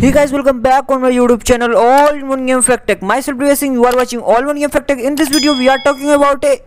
Hey guys, welcome back on my YouTube channel All One Game Fact Tech. Myself Singh, you are watching All One Game Fact Tech. In this video, we are talking about a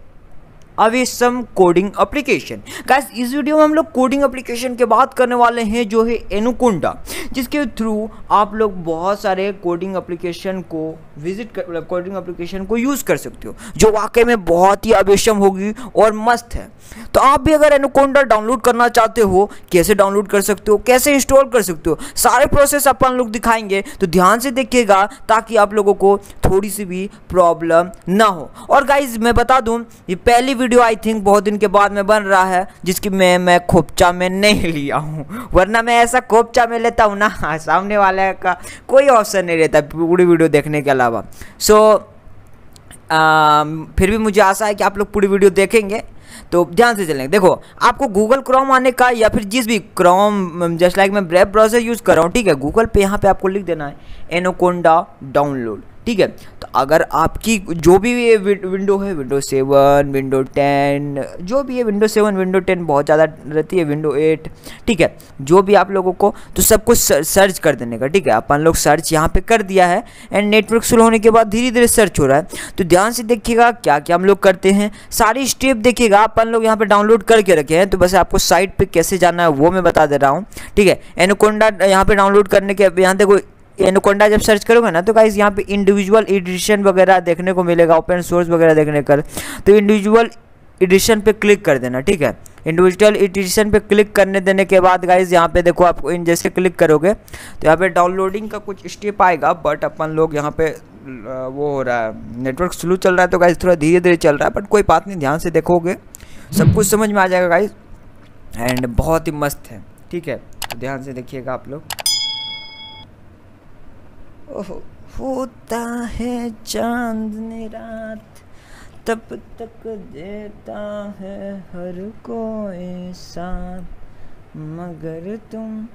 awesome coding application. Guys इस video में हम लोग coding application के बात करने वाले हैं, जो है एनुकुंडा, जिसके थ्रू आप लोग बहुत सारे कोडिंग एप्लीकेशन को विज़िट कर मतलब कोडिंग एप्लीकेशन को यूज़ कर सकते हो, जो वाकई में बहुत ही अवेशम होगी और मस्त है। तो आप भी अगर एनुकोंडा डाउनलोड करना चाहते हो, कैसे डाउनलोड कर सकते हो, कैसे इंस्टॉल कर सकते हो, सारे प्रोसेस अपन लोग दिखाएँगे तो ध्यान से देखिएगा, ताकि आप लोगों को थोड़ी सी भी प्रॉब्लम ना हो। और गाइज़ मैं बता दूँ, ये पहली वीडियो आई थिंक बहुत दिन के बाद में बन रहा है जिसकी मैं मैं खोपचा में नहीं लिया हूँ। वरना मैं ऐसा खोपचा में लेता हूँ ना सामने वाले का कोई ऑप्शन नहीं रहता पूरी वीडियो देखने के अलावा। सो so, फिर भी मुझे आशा है कि आप लोग पूरी वीडियो देखेंगे। तो ध्यान से चलेंगे देखो आपको गूगल क्रोम आने का या फिर जिस भी क्रोम जस्ट लाइक मैं ब्रेव ब्राउज़र यूज़ कर रहा हूँ ठीक है? गूगल पे यहाँ पे आपको लिख देना है एनोकोंडा डाउनलोड ठीक है? तो अगर आपकी जो भी ये विंडो है विंडो सेवन विंडो टेन जो भी है विंडो सेवन विंडो टेन बहुत ज़्यादा रहती है विंडो एट ठीक है? जो भी आप लोगों को तो सब कुछ सर्च कर देने का, ठीक है? अपन लोग सर्च यहाँ पे कर दिया है एंड नेटवर्क स्लो होने के बाद धीरे धीरे सर्च हो रहा है। तो ध्यान से देखिएगा क्या क्या हम लोग करते हैं। सारी स्टेप देखिएगा, अपन लोग यहाँ पे डाउनलोड करके रखे हैं। तो बस आपको साइट पर कैसे जाना है वो मैं बता दे रहा हूँ, ठीक है? एनोकोंडा यहाँ पर डाउनलोड करने के, यहाँ देखो एनकोंडा जब सर्च करोगे ना तो गाइज़ यहाँ पे इंडिविजुअल एडिशन वगैरह देखने को मिलेगा ओपन सोर्स वगैरह देखने का। तो इंडिविजुअल एडिशन पे क्लिक कर देना, ठीक है? इंडिविजुअल एडिशन पे क्लिक करने देने के बाद गाइज़ यहाँ पे देखो आपको इन जैसे क्लिक करोगे तो यहाँ पे डाउनलोडिंग का कुछ स्टेप आएगा बट अपन लोग यहाँ पे वो हो रहा है नेटवर्क स्लो चल रहा है तो गाइज़ थोड़ा धीरे धीरे चल रहा है बट कोई बात नहीं, ध्यान से देखोगे, सब कुछ समझ में आ जाएगा गाइज़ एंड बहुत ही मस्त है, ठीक है? तो ध्यान से देखिएगा आप लोग। होता है चांदनी रात तब तक देता है हर कोई साथ। मगर तुम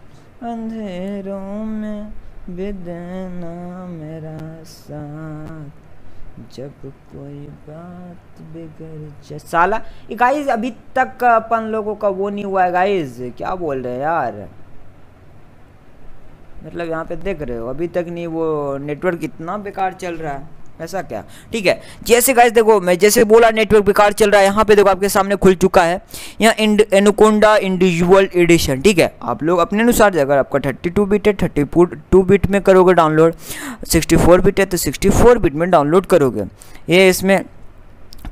अंधेरों में भी देना मेरा साथ। जब कोई बात बिगड़ साला गाइस अभी तक अपन लोगों का वो नहीं हुआ है गाइस क्या बोल रहे हैं यार? मतलब यहाँ पे देख रहे हो, अभी तक नहीं वो नेटवर्क इतना बेकार चल रहा है, ऐसा क्या? ठीक है, जैसे गाइस देखो, मैं जैसे बोला नेटवर्क बेकार चल रहा है, यहाँ पे देखो आपके सामने खुल चुका है, यहाँ इंड एनुकोंडा इंडिविजुअल एडिशन ठीक है? आप लोग अपने अनुसार अगर आपका 32 बिट है 32 बिट में करोगे डाउनलोड 64 बिट है तो 64 बिट में डाउनलोड करोगे। ये इसमें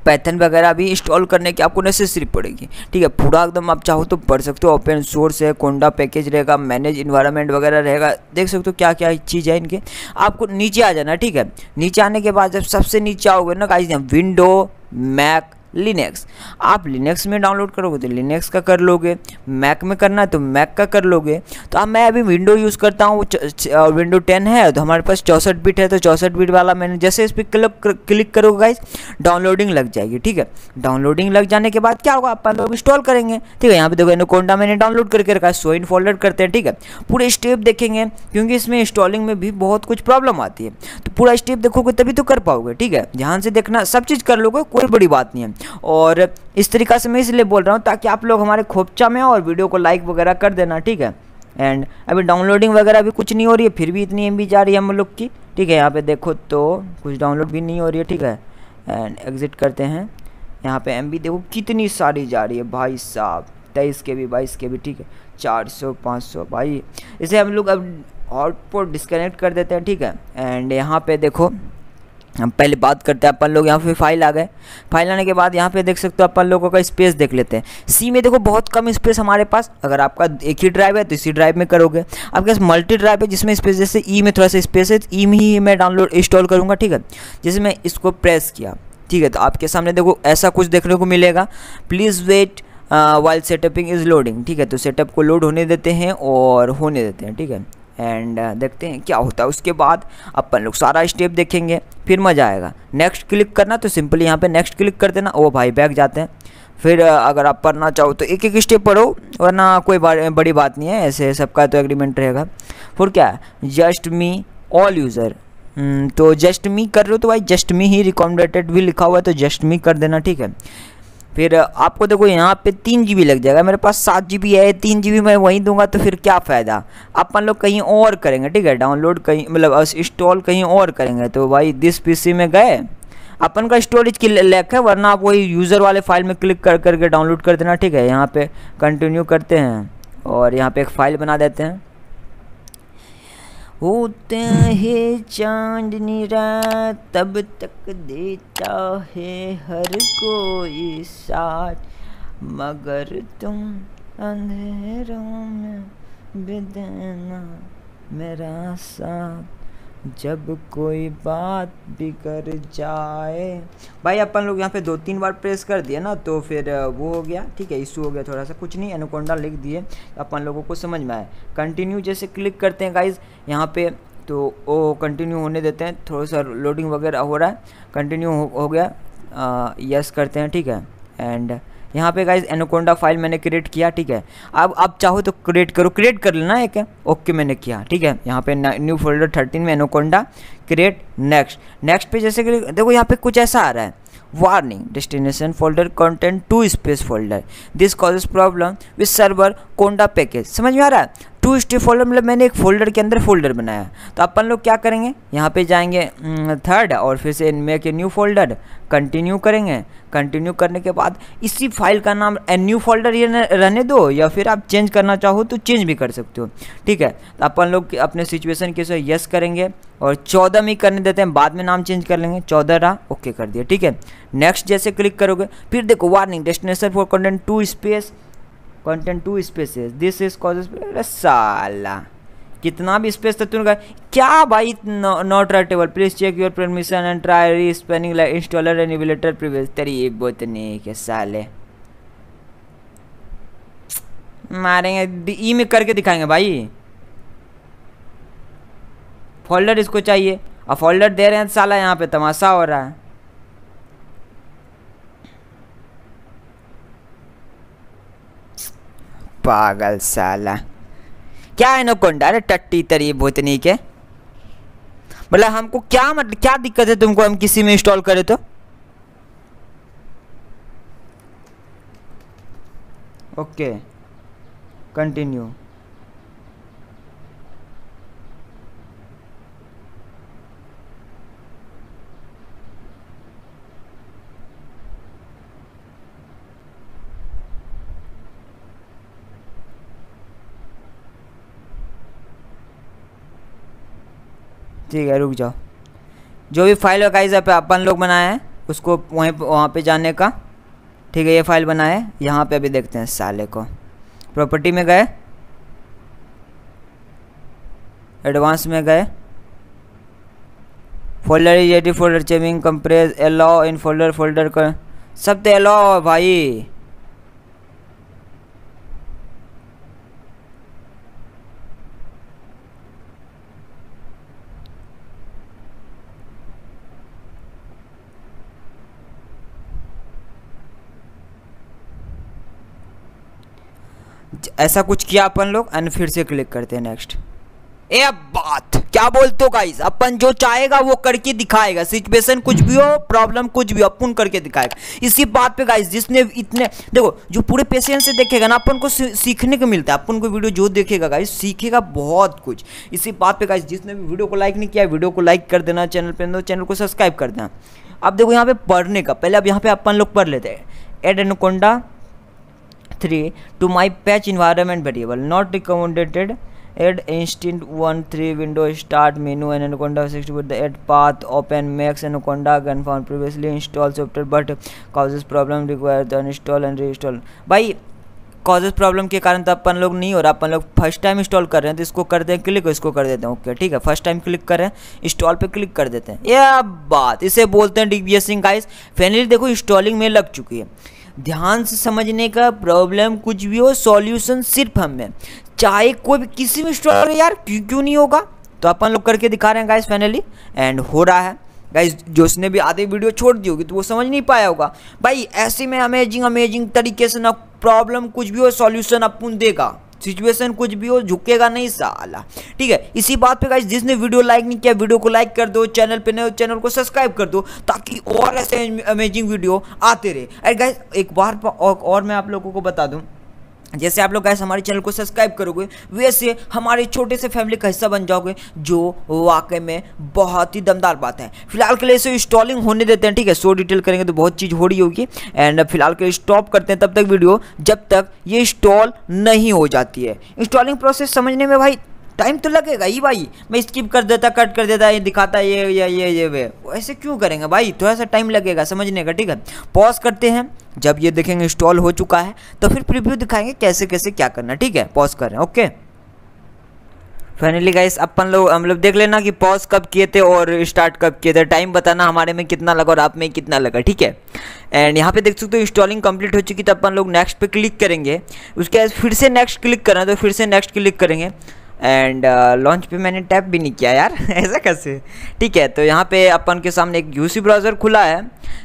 पैथन वगैरह भी इंस्टॉल करने की आपको नेसेसरी पड़ेगी। ठीक है, पूरा एकदम आप चाहो तो पढ़ सकते हो ओपन सोर्स है कोंडा पैकेज रहेगा मैनेज इन्वायरमेंट वगैरह रहेगा, देख सकते हो क्या क्या चीज़ है इनके। आपको नीचे आ जाना, ठीक है? नीचे आने के बाद जब सबसे नीचे आओगे ना कहा विंडो मैक लिनेक्स आप लिनेक्स में डाउनलोड करोगे तो लिनेक्स का कर लोगे। मैक में करना है तो मैक का कर लोगे। तो अब मैं अभी विंडो यूज़ करता हूँ विंडो टेन है तो हमारे पास चौंसठ बिट है तो चौंसठ बिट वाला मैंने जैसे इस पर क्लिक क्लिक करोगे गाइज़ डाउनलोडिंग लग जाएगी, ठीक है? डाउनलोडिंग लग जाने के बाद क्या होगा? अपन लोग इंस्टॉल करेंगे। ठीक है, यहाँ पे देखो इनोकोंडा मैंने डाउनलोड करके रखा है सो इन फोल्डर करते हैं, ठीक है? पूरे स्टेप देखेंगे, क्योंकि इसमें इंस्टॉलिंग में भी बहुत कुछ प्रॉब्लम आती है। तो पूरा स्टेप देखोगे तभी तो कर पाओगे, ठीक है? ध्यान से देखना, सब चीज़ कर लोगे, कोई बड़ी बात नहीं है। और इस तरीका से मैं इसलिए बोल रहा हूँ ताकि आप लोग हमारे खोपचा में और वीडियो को लाइक वगैरह कर देना, ठीक है? एंड अभी डाउनलोडिंग वगैरह भी कुछ नहीं हो रही है, फिर भी इतनी एमबी जा रही है हम लोग की, ठीक है? यहाँ पे देखो तो कुछ डाउनलोड भी नहीं हो रही है, ठीक है? एंड एग्ज़िट करते हैं। यहाँ पे एम देखो कितनी सारी जा रही है भाई साहब। तेईस के भी, बाईस के भी, ठीक है? चार सौ, पाँच सौ, भाई। इसे हम लोग अब आउटपुट डिस्कनेक्ट कर देते हैं, ठीक है? एंड यहाँ पे देखो हम पहले बात करते हैं, अपन लोग यहाँ पे फ़ाइल आ गए। फ़ाइल आने के बाद यहाँ पे देख सकते हो अपन लोगों का स्पेस देख लेते हैं। सी में देखो बहुत कम स्पेस हमारे पास। अगर आपका एक ही ड्राइव है तो इसी ड्राइव में करोगे। आपके पास मल्टी ड्राइव है, जिसमें स्पेस जैसे ई में थोड़ा सा स्पेस है तो ई में ही मैं डाउनलोड इंस्टॉल करूँगा, ठीक है? जैसे मैं इसको प्रेस किया, ठीक है? तो आपके सामने देखो ऐसा कुछ देखने को मिलेगा। Please wait while setuping is loading ठीक है? तो सेटअप को लोड होने देते हैं और होने देते हैं, ठीक है? एंड uh, देखते हैं क्या होता है। उसके बाद अपन लोग सारा स्टेप देखेंगे फिर मज़ा आएगा। नेक्स्ट क्लिक करना तो सिंपली यहाँ पे नेक्स्ट क्लिक कर देना। वो भाई बैग जाते हैं। फिर uh, अगर आप पढ़ना चाहो तो एक एक स्टेप पढ़ो वरना कोई बड़ी बात नहीं है। ऐसे सबका तो एग्रीमेंट रहेगा। फिर क्या है? जस्ट मी ऑल यूज़र तो जस्ट मी कर रहे हो तो भाई जस्ट मी ही रिकॉमेंडेड भी लिखा हुआ है तो जस्ट मी कर देना ठीक है? फिर आपको देखो यहाँ पे तीन जीबी लग जाएगा। मेरे पास सात जीबी है, तीन जीबी मैं वहीं दूँगा तो फिर क्या फ़ायदा? अपन लोग कहीं और करेंगे, ठीक है? डाउनलोड कहीं मतलब इंस्टॉल कहीं और करेंगे। तो भाई दिस पीसी में गए? अपन का स्टोरेज की लैक है, वरना आप वही यूज़र वाले फ़ाइल में क्लिक कर, करके डाउनलोड कर देना, ठीक है? यहाँ पे कंटिन्यू करते हैं और यहाँ पे एक फ़ाइल बना देते हैं। होते है चांदनी रात, तब तक देता है हर कोई साथ। मगर तुम अंधेरों में बिदेना मेरा साथ। जब कोई बात बिगड़ जाए। भाई अपन लोग यहाँ पे दो तीन बार प्रेस कर दिए ना तो फिर वो हो गया। ठीक है इशू हो गया थोड़ा सा। कुछ नहीं एनोकोंडा लिख दिए। अपन लोगों को समझ में आए कंटिन्यू जैसे क्लिक करते हैं गाइज़ यहाँ पे तो वो कंटिन्यू होने देते हैं। थोड़ा सा लोडिंग वगैरह हो रहा है। कंटिन्यू हो, हो गया। यस करते हैं ठीक है। एंड यहाँ पे गाइज़ एनोकोंडा फ़ाइल मैंने क्रिएट किया, ठीक है? अब आप चाहो तो क्रिएट करो क्रिएट कर लेना एक। ओके मैंने किया, ठीक है? यहाँ पे न्यू फोल्डर थर्टीन में एनोकोंडा क्रिएट नेक्स्ट नेक्स्ट पे जैसे कि, देखो यहाँ पे कुछ ऐसा आ रहा है। Warning destination folder content to space folder this causes problem with server conda package समझ में आ रहा है? टू स्टेप फोल्डर मतलब मैंने एक फोल्डर के अंदर फोल्डर बनाया। तो अपन लोग क्या करेंगे? यहाँ पे जाएँगे थर्ड और फिर से make a new folder continue करेंगे। कंटिन्यू करने के बाद इसी फ़ाइल का नाम न्यू फोल्डर ये रहने दो, या फिर आप चेंज करना चाहो तो चेंज भी कर सकते हो। ठीक है? तो अपन लोग अपने सिचुएशन के साथ यस करेंगे और चौदह में करने देते हैं, बाद में नाम चेंज कर लेंगे। चौदह रहा ओके कर दिया। ठीक है? नेक्स्ट जैसे क्लिक करोगे, फिर देखो warning destination for content to space content to spaces this is causes साला। कितना भी स्पेस था तुमने क्या भाई not writable please check your permission and try re spanning installer and annihilator previous तेरी ये बहुत नहीं के साले। मारेंगे। ई में करके दिखाएँगे भाई। फोल्डर इसको चाहिए। और फोल्डर दे रहे हैं साला, यहाँ पे तमाशा हो रहा है। पागल साला क्या है नोकोंडा अरे टट्टी तरी भूतनी के मतलब हमको क्या मतलब क्या दिक्कत है तुमको हम किसी में इंस्टॉल करें तो ओके कंटिन्यू ठीक है, रुक जाओ। जो भी फ़ाइल गाइज़ पे अपन लोग बनाए हैं, उसको वहीं वहाँ पे जाने का। ठीक है, ये फ़ाइल बनाए, यहाँ पे अभी देखते हैं साले को। प्रॉपर्टी में गए। एडवांस में गए। Folder is folder चेमिंग compress allow in folder folder कर। सब तो एलाउ भाई। ऐसा कुछ किया अपन लोग एंड फिर से क्लिक करते हैं नेक्स्ट ए बात। क्या बोलते हो गाइस अपन जो चाहेगा, वो करके दिखाएगा। सिचुएशन कुछ भी हो प्रॉब्लम कुछ भी हो, अपन करके दिखाएगा। इसी बात पे गाइस जिसने इतने देखो, जो पूरे पेशेंस से देखेगा ना, अपन को सीखने को मिलता है। अपन को वीडियो जो देखेगा गाइस सीखेगा बहुत कुछ। इसी बात पे गाइस जिसने भी वीडियो को लाइक नहीं किया वीडियो को लाइक कर देना चैनल पर चैनल को सब्सक्राइब कर देना। अब देखो, यहाँ पे पढ़ने का पहले अब यहाँ पे अपन लोग पढ़ लेते हैं। Add Anaconda 3 to my patch environment variable not recommended add instant 1 3 window start menu and anaconda 60 with the add path open max anaconda can found previously installed software but causes problem require the uninstall and reinstall भाई causes problem के कारण तो अपन लोग नहीं हो रहा अपन लोग first time install कर रहे हैं तो इसको कर दें क्लिक इसको कर देते हैं ओके ठीक है फ़र्स्ट टाइम क्लिक कर हैं इंस्टॉल पे क्लिक कर देते हैं ये बात इसे बोलते हैं डी बी डीबीएसिंग गाइस फाइनली देखो इंस्टॉलिंग में लग चुकी है ध्यान से समझने का प्रॉब्लम कुछ भी हो, सॉल्यूशन सिर्फ़ हम में चाहे कोई भी किसी भी स्टोर यार, क्यों क्यों नहीं होगा? तो अपन लोग करके दिखा रहे हैं गाइस फाइनली एंड हो रहा है। गाइस जो उसने भी आधे वीडियो छोड़ दी होगी तो वो समझ नहीं पाया होगा। भाई, ऐसे में अमेजिंग अमेजिंग तरीके से ना प्रॉब्लम कुछ भी हो सॉल्यूशन अपन देगा। सिचुएशन कुछ भी हो, झुकेगा नहीं साला। ठीक है? इसी बात पे गाइस जिसने वीडियो लाइक नहीं किया वीडियो को लाइक कर दो चैनल पे नए चैनल को सब्सक्राइब कर दो, ताकि और ऐसे अमेजिंग वीडियो आते रहे। अरे गाइस एक बार और मैं आप लोगों को बता दूँ जैसे आप लोग गैस हमारे चैनल को सब्सक्राइब करोगे, वैसे हमारे छोटे से फैमिली का हिस्सा बन जाओगे, जो वाकई में बहुत ही दमदार बात है। फ़िलहाल के लिए इसे इंस्टॉलिंग होने देते हैं, ठीक है? सो डिटेल करेंगे तो बहुत चीज़ हो रही होगी। एंड फ़िलहाल के लिए स्टॉप करते हैं तब तक वीडियो जब तक ये इंस्टॉल नहीं हो जाती है। इंस्टॉलिंग प्रोसेस समझने में भाई टाइम तो लगेगा ही भाई। मैं स्किप कर देता कट कर देता, ये दिखाता, ये ये ये ये वे ऐसे क्यों करेंगे भाई? थोड़ा सा टाइम लगेगा समझने का, ठीक है? पॉज करते हैं। जब ये देखेंगे इंस्टॉल हो चुका है तो फिर प्रीव्यू दिखाएँगे कैसे कैसे, क्या करना ठीक है? पॉज कर रहे हैं ओके फाइनली गाइस अपन लोग, हम लोग देख लेना कि पॉज कब किए थे और स्टार्ट कब किए थे। टाइम बताना हमारे में कितना लगा और आप में कितना लगा, ठीक है? एंड यहाँ पे देख सकते हो इंस्टॉलिंग कंप्लीट हो चुकी तो अपन लोग नेक्स्ट पे क्लिक करेंगे। उसके बाद फिर से नेक्स्ट क्लिक करना तो फिर से नेक्स्ट क्लिक करेंगे। एंड लॉन्च uh, पे मैंने टैप भी नहीं किया यार ऐसा कैसे? ठीक है तो यहाँ पे अपन के सामने एक यूसी ब्राउज़र खुला है।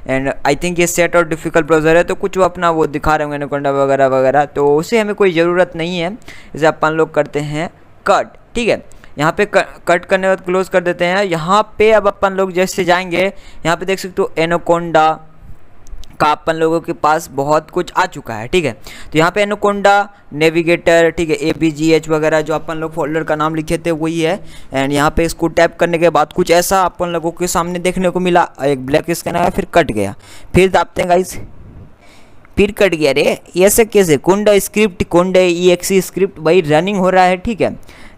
एंड आई थिंक ये सेट और डिफ़िकल्ट ब्राउज़र है तो कुछ वो अपना वो दिखा रहे होंगे नकोंडा वगैरह वगैरह। तो उसे हमें कोई ज़रूरत नहीं है। इसे अपन लोग करते हैं कट ठीक है? यहाँ पे कट करने के बाद क्लोज कर देते हैं। यहाँ पे अब अपन लोग जैसे जाएँगे यहाँ पे देख सकते हो एनोकोंडा का अपन लोगों के पास बहुत कुछ आ चुका है, ठीक है? तो यहाँ पे एनोकोंडा नेविगेटर, ठीक है ए पी जी एच वगैरह जो अपन लोग फोल्डर का नाम लिखे थे, वही है। एंड यहाँ पे इसको टैप करने के बाद कुछ ऐसा अपन लोगों के सामने देखने को मिला, एक ब्लैक स्कैन आया, फिर कट गया। फिर दापते हैं गाइस फिर कट गया रे ऐसे कैसे? कुंड स्क्रिप्ट कुंड ई एक्सी स्क्रिप्ट वही रनिंग हो रहा है, ठीक है?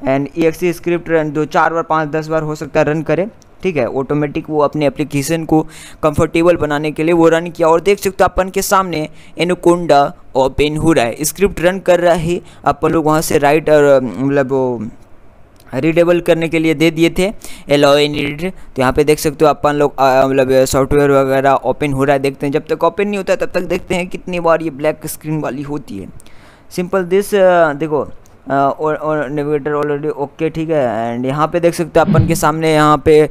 And E XC script run दो, चार बार, पाँच, दस बार हो सकता है रन करे। ठीक है ऑटोमेटिक वो अपने एप्लीकेशन को कंफर्टेबल बनाने के लिए वो रन किया। और देख सकते हो अपन के सामने एनुकोंडा ओपन हो रहा है। स्क्रिप्ट रन कर रहा है। अपन लोग वहाँ से राइट और मतलब रीडेबल करने के लिए दे दिए थे। एलो इन तो यहाँ पे देख सकते हो अपन लोग मतलब सॉफ्टवेयर वगैरह ओपन हो रहा है। देखते हैं, जब तक ओपन नहीं होता तब तक देखते हैं कितनी बार ये ब्लैक स्क्रीन वाली होती है। सिंपल दिस देखो और नेविगेटर ऑलरेडी ओके ठीक है? एंड यहाँ पे देख सकते हो अपन के सामने यहाँ पे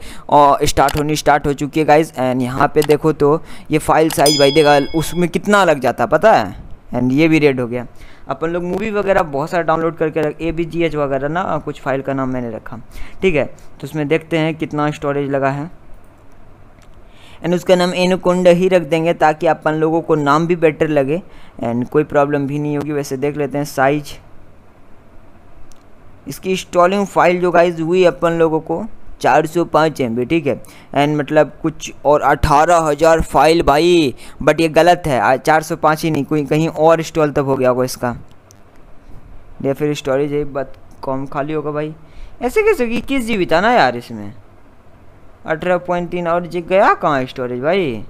स्टार्ट होनी स्टार्ट हो चुकी है गाइज़ एंड यहाँ पे देखो तो ये फ़ाइल साइज़ भाई देगा उसमें कितना लग जाता है, पता है? एंड ये भी रेड हो गया. अपन लोग मूवी वगैरह बहुत सारा डाउनलोड करके रख ए बी जी एच वगैरह ना, कुछ फ़ाइल का नाम मैंने रखा. ठीक है? तो उसमें देखते हैं कितना स्टोरेज लगा है. एंड उसका नाम एनुकुंड ही रख देंगे ताकि अपन लोगों को नाम भी बेटर लगे. एंड कोई प्रॉब्लम भी नहीं होगी, वैसे देख लेते हैं साइज़ इसकी इंस्टॉलिंग फ़ाइल जो गाइज़ हुई अपन लोगों को, चार सौ पाँच एम ठीक है? एंड मतलब कुछ और अठारह हज़ार फ़ाइल भाई। बट ये गलत है चार सौ पाँच ही नहीं, कोई कहीं और इंस्टॉल तब हो गया होगा इसका। या फिर स्टोरेज है बात कम खाली होगा भाई। ऐसे कैसे, इक्कीस जी बी था ना यार इसमें? अठारह पॉइंट तीन और जी गया कहाँ स्टोरेज भाई?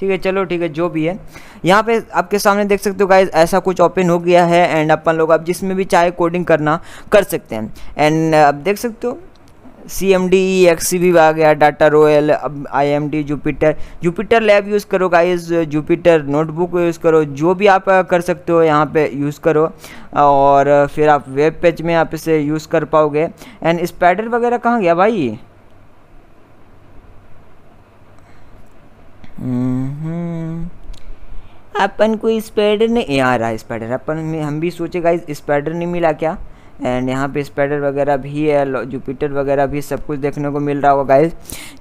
ठीक है, चलो ठीक है, जो भी है। यहाँ पे आपके सामने देख सकते हो गाइज़ ऐसा कुछ ओपन हो गया है एंड अपन लोग अब जिसमें भी चाहे कोडिंग करना कर सकते हैं। एंड अब देख सकते हो C M D X C भी आ गया डाटा रोयल अब I M D Jupyter Jupyter lab use करो गाइज़ जुपिटर नोटबुक यूज़ करो, जो भी आप कर सकते हो यहाँ पे यूज़ करो। और फिर आप वेब पेज में आप इसे यूज़ कर पाओगे। एंड स्पाइडर वगैरह कहाँ गया भाई? अपन को स्पाइडर ने यहाँ रहा स्पाइडर अपन हम भी सोचे गाइस स्पाइडर नहीं मिला क्या? एंड यहाँ पे स्पाइडर वगैरह भी है जुपिटर वगैरह भी सब कुछ देखने को मिल रहा होगा गाइस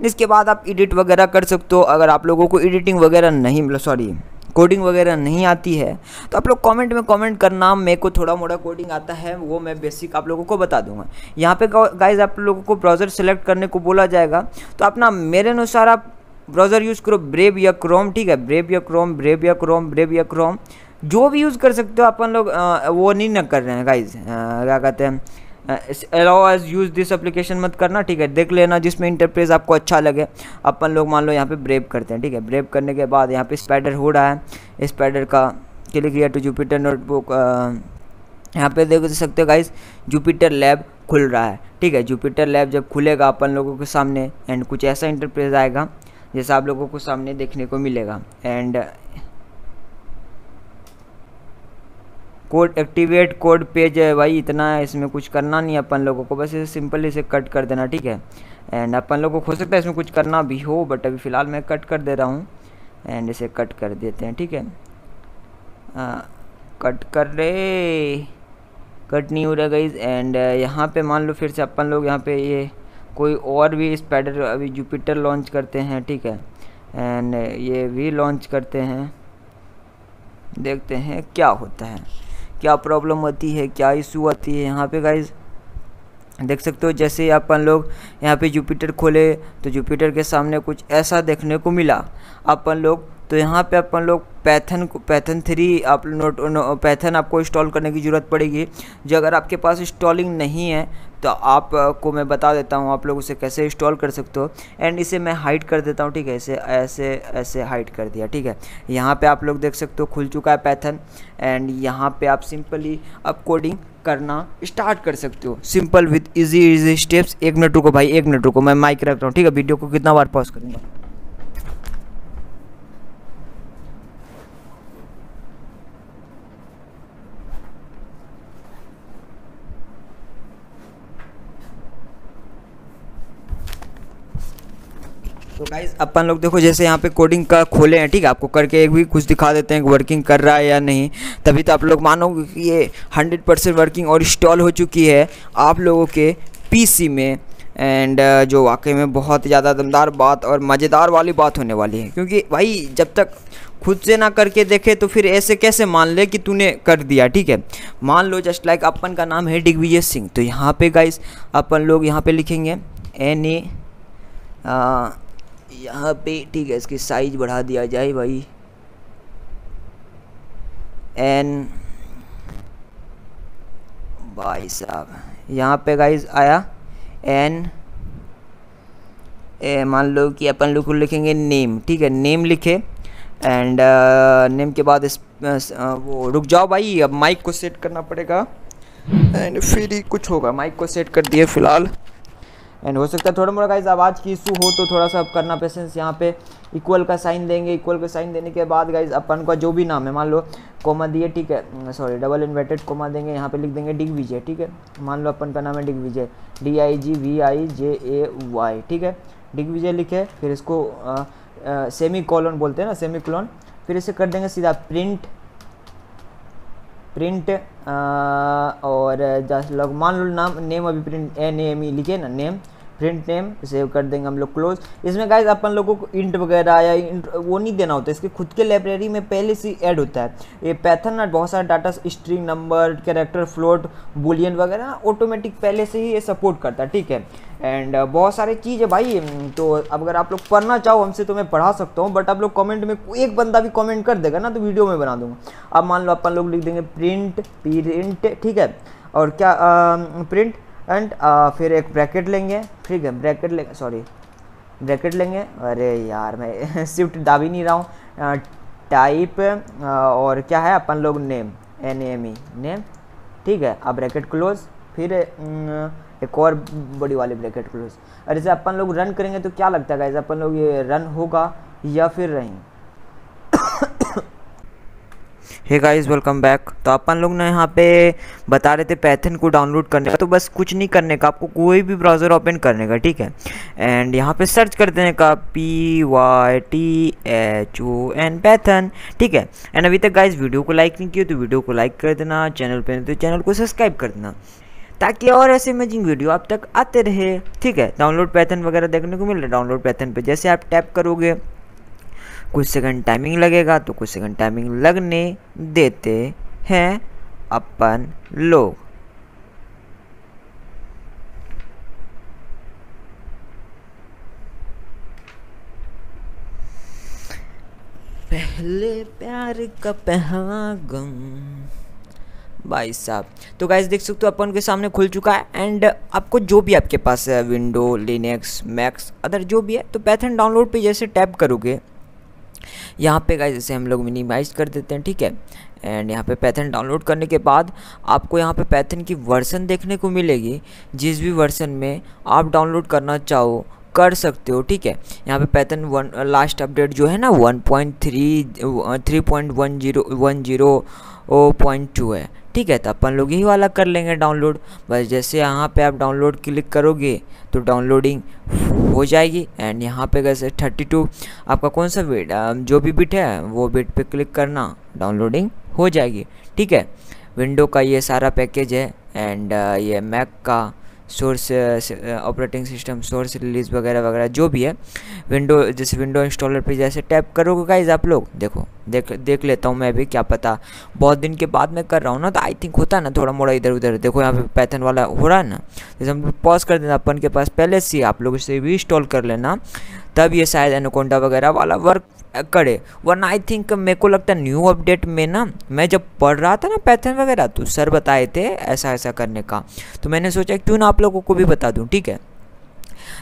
इसके बाद आप एडिट वगैरह कर सकते हो। अगर आप लोगों को एडिटिंग वगैरह नहीं मतलब सॉरी कोडिंग वगैरह नहीं आती है तो आप लोग कमेंट में कमेंट करना। मेरे को थोड़ा मोड़ा कोडिंग आता है, वो मैं बेसिक आप लोगों को बता दूँगा। यहाँ पे गाइज़ आप लोगों को ब्राउज़र सेलेक्ट करने को बोला जाएगा। तो अपना मेरे अनुसार आप ब्राउज़र यूज़ करो ब्रेव या क्रोम, ठीक है? ब्रेव या क्रोम ब्रेव या क्रोम ब्रेव या क्रोम, जो भी यूज़ कर सकते हो अपन लोग वो नहीं न कर रहे हैं गाइज़ क्या कहते हैं allow edge use this application मत करना, ठीक है? देख लेना जिसमें इंटरप्रेस आपको अच्छा लगे, अपन लोग मान लो यहाँ पे ब्रेव करते हैं, ठीक है? ब्रेव करने के बाद यहाँ पे स्पाइडर हो रहा है स्पाइडर का क्लिक किया टू जुपिटर नोटबुक यहाँ पे देख सकते हो गाइज़ जुपिटर लैब खुल रहा है, ठीक है? जुपिटर लैब जब खुलेगा, अपन लोगों के सामने एंड कुछ ऐसा इंटरप्रेस आएगा जैसा आप लोगों को सामने देखने को मिलेगा। And code activate code page है भाई, इतना है इसमें कुछ करना नहीं अपन लोगों को। बस इसे सिंपल इसे कट कर देना, ठीक है? एंड अपन लोगों को हो सकता है इसमें कुछ करना भी हो बट अभी फ़िलहाल मैं कट कर दे रहा हूँ। एंड इसे कट कर देते हैं, ठीक है? कट कर रहे कट नहीं हो रहा गई एंड यहाँ पे मान लो फिर से अपन लोग यहाँ पे ये कोई और भी स्पाइडर अभी जुपिटर लॉन्च करते हैं, ठीक है? एंड ये भी लॉन्च करते हैं। देखते हैं क्या होता है। क्या प्रॉब्लम होती है, क्या इशू आती है यहाँ पे गाइज़ देख सकते हो, जैसे अपन लोग यहाँ पे जुपिटर खोले तो जुपिटर के सामने कुछ ऐसा देखने को मिला। अपन लोग तो यहाँ पे अपन लोग पैथन को पैथन थ्री आप नोट नो, पैथन आपको इंस्टॉल करने की ज़रूरत पड़ेगी। जो अगर आपके पास इंस्टॉलिंग नहीं है तो आपको मैं बता देता हूँ आप लोग उसे कैसे इंस्टॉल कर सकते हो। एंड इसे मैं हाइड कर देता हूँ ठीक है? इसे ऐसे ऐसे हाइड कर दिया ठीक है? यहाँ पे आप लोग देख सकते हो खुल चुका है पैथन एंड यहाँ पे आप सिंपली अब कोडिंग करना स्टार्ट कर सकते हो। Simple with easy easy steps एक मिनट रुको भाई एक मिनट रुको मैं माइक रख रहा हूँ ठीक है? वीडियो को कितना बार पॉज करूँगा? तो गाइज़ अपन लोग देखो जैसे यहाँ पे कोडिंग का खोले हैं, ठीक है? आपको करके एक भी कुछ दिखा देते हैं कि वर्किंग कर रहा है या नहीं। तभी तो आप लोग मानोगे कि ये 100 परसेंट वर्किंग और इंस्टॉल हो चुकी है आप लोगों के पीसी में। एंड जो वाकई में बहुत ज़्यादा दमदार बात और मज़ेदार वाली बात होने वाली है। क्योंकि भाई, जब तक खुद से ना करके देखे तो फिर ऐसे कैसे मान ले कि तूने कर दिया, ठीक है? मान लो जस्ट लाइक अपन का नाम है दिग्विजय सिंह। तो यहाँ पे गाइस अपन लोग यहाँ पे लिखेंगे एन ए यहाँ पे ठीक है इसकी साइज़ बढ़ा दिया जाए भाई। एन भाई साहब यहाँ पे गाइज़ आया। एन मान लो कि अपन लोग लिखेंगे नेम ठीक है नेम लिखे। एंड नेम uh, के बाद इस uh, वो रुक जाओ भाई अब माइक को सेट करना पड़ेगा। एंड फिर ही कुछ होगा माइक को सेट कर दिए फ़िलहाल। एंड हो सकता है थोड़ा मोड़ा गाइज़ आवाज़ की इशू हो तो थोड़ा सा अब करना पेशेंस यहाँ पे। इक्वल का साइन देंगे इक्वल का साइन देने के बाद गाइज़ अपन का जो भी नाम है मान लो कोमा दिए ठीक है। सॉरी डबल इन्वर्टेड कोमा देंगे यहाँ पे लिख देंगे डिग विजय ठीक है। मान लो अपन का नाम है Digvijay D I G V I J A Y ठीक है। डिग विजय लिखे फिर इसको सेमी कॉलन बोलते हैं ना सेमी कॉलन फिर इसे कर देंगे सीधा प्रिंट प्रिंट आ, और मान लो नाम नेम अभी प्रिंट एन एम ई लिखे ना नेम प्रिंट नेम, सेव कर देंगे हम लोग क्लोज। इसमें गाइज़ अपन लोगों को इंट वगैरह या इंट वो नहीं देना होता, इसके खुद के लाइब्रेरी में पहले से ऐड होता है। ये पैथन ना बहुत सारा data string number character float boolean वगैरह ऑटोमेटिक पहले से ही ये सपोर्ट करता है, ठीक है? एंड बहुत सारे चीज़ है भाई तो अब अगर आप लोग पढ़ना चाहो हमसे तो मैं पढ़ा सकता हूँ बट आप लोग कमेंट में एक बंदा भी कमेंट कर देगा ना तो वीडियो में बना दूँगा। अब मान लो अपन लोग लिख देंगे प्रिंट प्रिंट ठीक है? और क्या प्रिंट एंड uh, फिर एक ब्रैकेट लेंगे। ठीक है ब्रैकेट लेंगे सॉरी ब्रैकेट लेंगे। अरे यार मैं स्विफ्ट शिफ्ट दाबी नहीं रहा हूँ। टाइप और क्या है अपन लोग? Name N M E name ठीक है अब ब्रैकेट क्लोज फिर एक और बड़ी वाली ब्रैकेट क्लोज और जैसे अपन लोग रन करेंगे तो क्या लगता है जैसे अपन लोग ये रन होगा या फिर रहेंगे हे गाइस वेलकम बैक तो अपन लोग ना यहाँ पे बता रहे थे पैथन को डाउनलोड करने का तो बस कुछ नहीं करने का, आपको कोई भी ब्राउज़र ओपन करने का, ठीक है? एंड यहाँ पे सर्च कर देने का P Y T H O N Python ठीक है? एंड अभी तक गाइस वीडियो को लाइक नहीं किया तो वीडियो को लाइक कर देना चैनल पर तो चैनल को सब्सक्राइब कर देना, ताकि और ऐसे इमेजिंग वीडियो आप तक आते रहे, ठीक है? डाउनलोड पैथन वगैरह देखने को मिल रहा है डाउनलोड पैथन पे जैसे आप टैप करोगे कुछ सेकंड टाइमिंग लगेगा तो कुछ सेकंड टाइमिंग लगने देते हैं अपन लोग। पहले प्यार का पहला गम भाई साहब तो गाइस देख सकते हो अपन के सामने खुल चुका है एंड आपको जो भी आपके पास है विंडो लिनक्स मैक्स अदर जो भी है तो पैथन डाउनलोड पे जैसे टैप करोगे यहाँ पे गाइज़ इसे हम लोग मिनिमाइज कर देते हैं, ठीक है? एंड यहाँ पे पैथन डाउनलोड करने के बाद आपको यहाँ पे पैथन की वर्सन देखने को मिलेगी, जिस भी वर्सन में आप डाउनलोड करना चाहो, कर सकते हो, ठीक है? यहाँ पे पैथन वन लास्ट अपडेट जो है ना one point three three point one zero one zero point two है। ठीक है तो अपन लोग यही वाला कर लेंगे डाउनलोड बस जैसे यहाँ पे आप डाउनलोड क्लिक करोगे तो डाउनलोडिंग हो जाएगी। एंड यहाँ पे कैसे थर्टी टू आपका कौन सा बिट जो भी बिट है, वो बिट पे क्लिक करना डाउनलोडिंग हो जाएगी। ठीक है? विंडो का ये सारा पैकेज है एंड ये मैक का source operating system source release वगैरह वगैरह जो भी है विंडो, जैसे विंडो इंस्टॉलर पे जैसे टैप करोगे गाइज़ आप लोग, देखो, देख देख लेता हूँ मैं भी क्या पता बहुत दिन के बाद मैं कर रहा हूँ ना तो आई थिंक होता ना थोड़ा मोड़ा इधर उधर देखो यहाँ पे पैथन वाला हो रहा है ना, जैसे हम पॉज कर देना अपन के पास पहले से आप लोग इसे भी इंस्टॉल कर लेना, तब ये शायद एनोकोंडा वगैरह वाला वर्क करे। वरना आई थिंक मेरे को लगता है न्यू अपडेट में ना, मैं जब पढ़ रहा था ना पैथन वगैरह तो सर बताए थे ऐसा ऐसा करने का। तो मैंने सोचा क्यों ना आप लोगों को भी बता दूँ, ठीक है?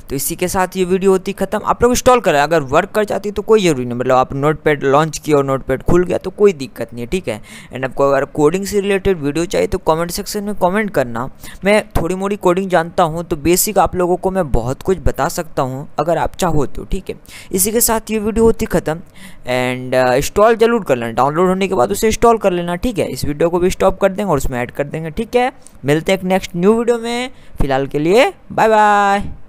तो इसी के साथ ये वीडियो होती खत्म। आप लोग इंस्टॉल करें। अगर वर्क कर जाती तो कोई ज़रूरी नहीं। मतलब आप नोट लॉन्च किया और नोट खुल गया तो कोई दिक्कत नहीं है, ठीक है? एंड आपको अगर कोडिंग से रिलेटेड वीडियो चाहिए तो कमेंट सेक्शन में कमेंट करना। मैं थोड़ी मोड़ी कोडिंग जानता हूँ तो बेसिक आप लोगों को मैं बहुत कुछ बता सकता हूँ, अगर आप चाहो तो ठीक है? इसी के साथ ये वीडियो होती ख़त्म। एंड इंस्टॉल ज़रूर कर लेना। डाउनलोड होने के बाद उसे इंस्टॉल कर लेना, ठीक है? इस वीडियो को भी स्टॉप कर देंगे और उसमें ऐड कर देंगे, ठीक है? मिलते हैं एक नेक्स्ट न्यू वीडियो में। फ़िलहाल के लिए बाय बाय